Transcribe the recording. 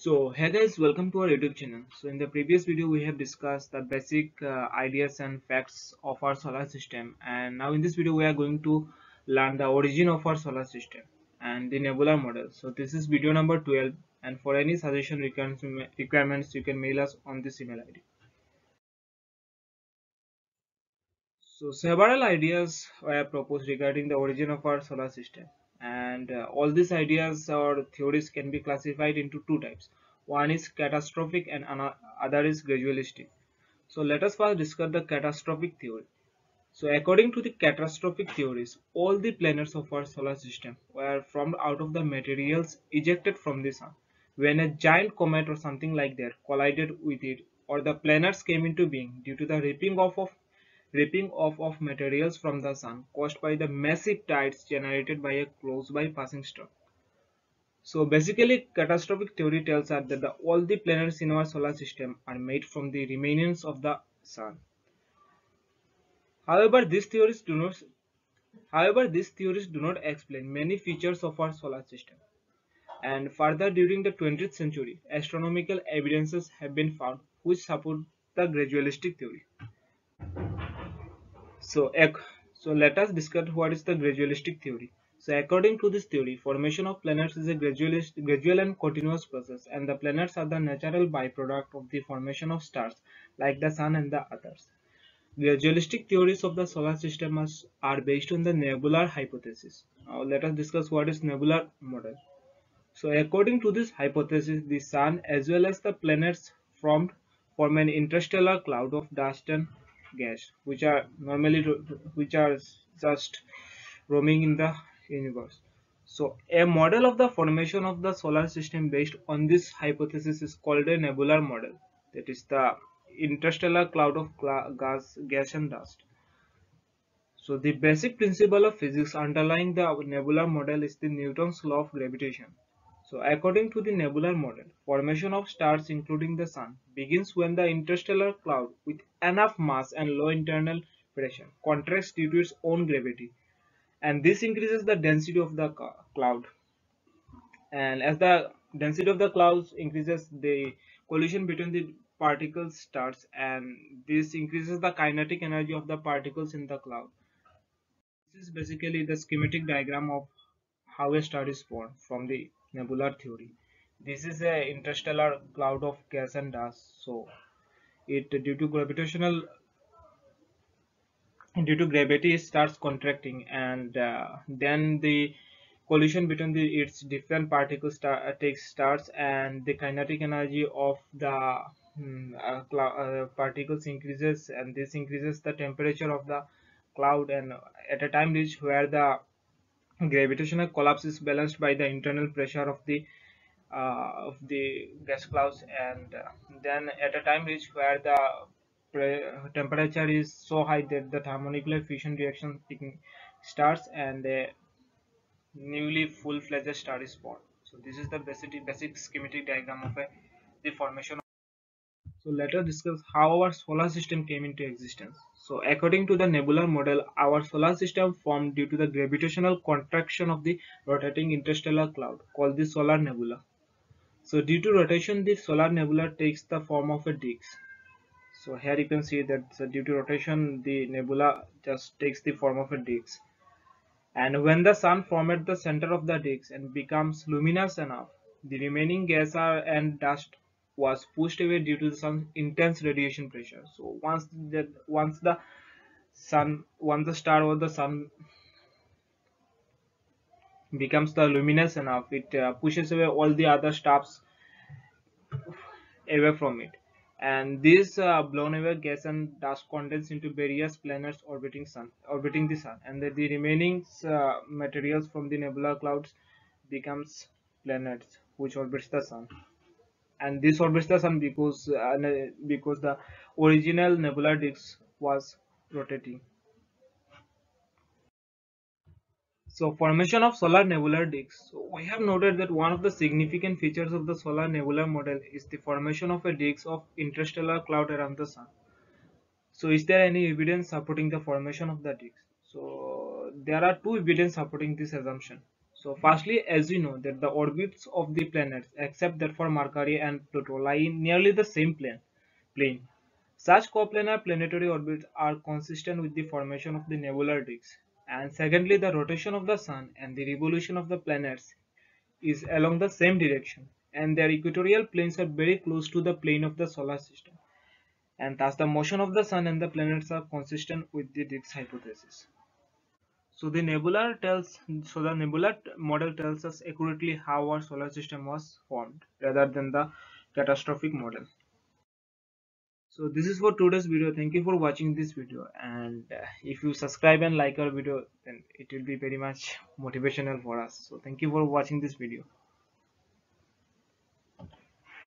So hey guys welcome to our YouTube channel. So in the previous video we have discussed the basic uh, ideas and facts of our solar system and now in this video we are going to learn the origin of our solar system and the nebula model. So this is video number 12 and for any suggestion requirements you can mail us on this email ID. So several ideas were proposed regarding the origin of our solar system and uh, all these ideas or theories can be classified into two types. One is catastrophic and other is gradualistic. So let us first discuss the catastrophic theory. So according to the catastrophic theories all the planets of our solar system were formed out of the materials ejected from the sun. When a giant comet or something like that collided with it or the planets came into being due to the ripping off of ripping off of materials from the sun caused by the massive tides generated by a close by passing star. So basically catastrophic theory tells us that the, all the planets in our solar system are made from the remains of the sun. However, these theories do not however these theories do not explain many features of our solar system. And further during the 20th century, astronomical evidences have been found which support the gradualistic theory. So, so let us discuss what is the gradualistic theory. So according to this theory, formation of planets is a gradualist, gradual and continuous process and the planets are the natural byproduct of the formation of stars like the sun and the others. Gradualistic theories of the solar system are based on the nebular hypothesis. Now let us discuss what is nebular model. So according to this hypothesis, the sun as well as the planets formed form an interstellar cloud of dust and gas which are normally which are just roaming in the universe. So a model of the formation of the solar system based on this hypothesis is called a nebular model. That is the interstellar cloud of gas gas and dust. So the basic principle of physics underlying the nebular model is the newton's law of gravitation so according to the nebular model, formation of stars including the sun begins when the interstellar cloud with enough mass and low internal pressure contracts due to its own gravity. And this increases the density of the cloud. And as the density of the clouds increases the collision between the particles starts and this increases the kinetic energy of the particles in the cloud. This is basically the schematic diagram of how a star is formed from the nebular theory. This is a interstellar cloud of gas and dust so it due to gravitational due to gravity starts contracting and uh, then the collision between the its different particles uh, takes starts and the kinetic energy of the um, uh, uh, particles increases and this increases the temperature of the cloud and at a time reach where the gravitational collapse is balanced by the internal pressure of the uh, of the gas clouds and uh, then at a time reach where the temperature is so high that the thermonuclear fusion reaction starts and a newly full-fledged star is born. So this is the basic basic schematic diagram of a, the formation so us discuss how our solar system came into existence so according to the nebular model, our solar system formed due to the gravitational contraction of the rotating interstellar cloud called the solar nebula. So due to rotation, the solar nebula takes the form of a disk. So here you can see that so due to rotation, the nebula just takes the form of a disk. And when the sun formed at the center of the disk and becomes luminous enough, the remaining gas and dust was pushed away due to some intense radiation pressure. So once the once the sun once the star or the sun becomes the luminous enough it uh, pushes away all the other stars away from it. And this uh, blown away gas and dust condense into various planets orbiting sun orbiting the sun. And the, the remaining uh, materials from the nebula clouds becomes planets which orbits the sun and this orbits the sun because uh, because the original nebular disk was rotating. So formation of solar nebular disks so we have noted that one of the significant features of the solar nebular model is the formation of a disk of interstellar cloud around the sun. So is there any evidence supporting the formation of the disk so there are two evidence supporting this assumption So firstly, as we know that the orbits of the planets, except that for Mercury and Pluto, lie in nearly the same plane. plane. Such coplanar planetary orbits are consistent with the formation of the nebular disks. And secondly, the rotation of the Sun and the revolution of the planets is along the same direction, and their equatorial planes are very close to the plane of the solar system. And thus the motion of the Sun and the planets are consistent with the disk hypothesis. So the nebula tells so the nebula model tells us accurately how our solar system was formed rather than the catastrophic model. So this is for today's video. Thank you for watching this video and uh, if you subscribe and like our video then it will be very much motivational for us. So thank you for watching this video.